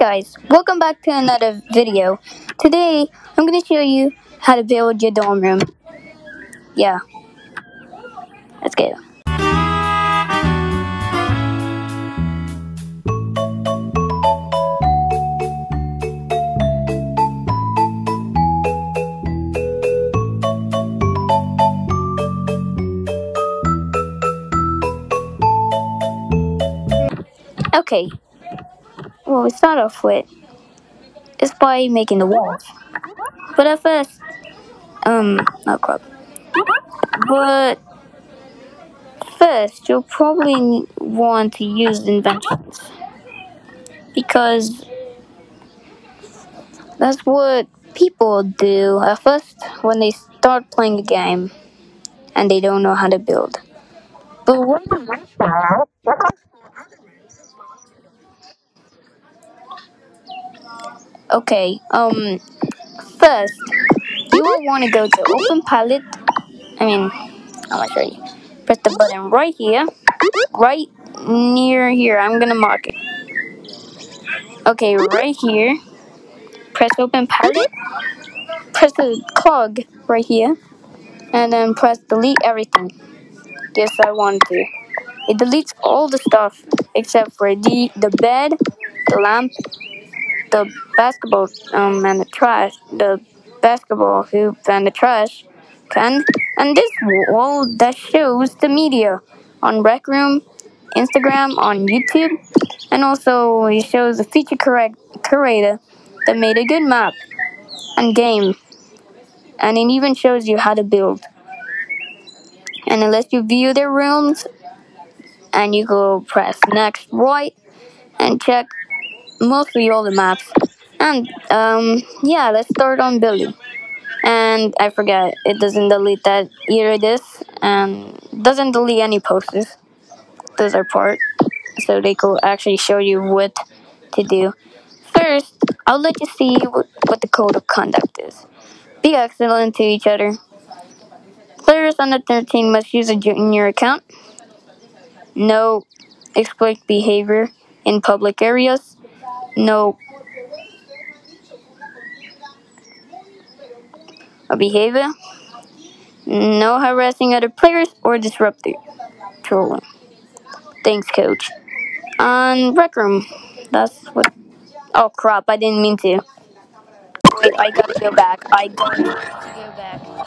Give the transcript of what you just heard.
guys, welcome back to another video. Today, I'm going to show you how to build your dorm room. Yeah. Let's go. Okay, we start off with is by making the walls. But at first, um, not crap. But first, you'll probably want to use inventions because that's what people do at first when they start playing a game and they don't know how to build. But what Okay, um, first, you will want to go to Open Palette. I mean, I'm gonna show you. Press the button right here, right near here. I'm gonna mark it. Okay, right here. Press Open Palette. Press the clog right here, and then press Delete everything. Yes, I want to. It deletes all the stuff except for the the bed, the lamp, the basketball um and the trash, the basketball hoop and the trash can, and this wall that shows the media on Rec Room, Instagram, on YouTube, and also it shows the feature correct curator that made a good map and game, and it even shows you how to build. And it lets you view their rooms, and you go press next right and check mostly all the maps. And um, yeah, let's start on building. And I forget, it doesn't delete that either. This and doesn't delete any posters. Those are part, so they could actually show you what to do. First, I'll let you see what, what the code of conduct is. Be excellent to each other. Players under 13 must use a junior account. No exploit behavior in public areas no A behavior, no harassing other players or disrupting trolling. Thanks, coach. On rec room, that's what. Oh crap! I didn't mean to. Wait, I gotta go back. I gotta go back.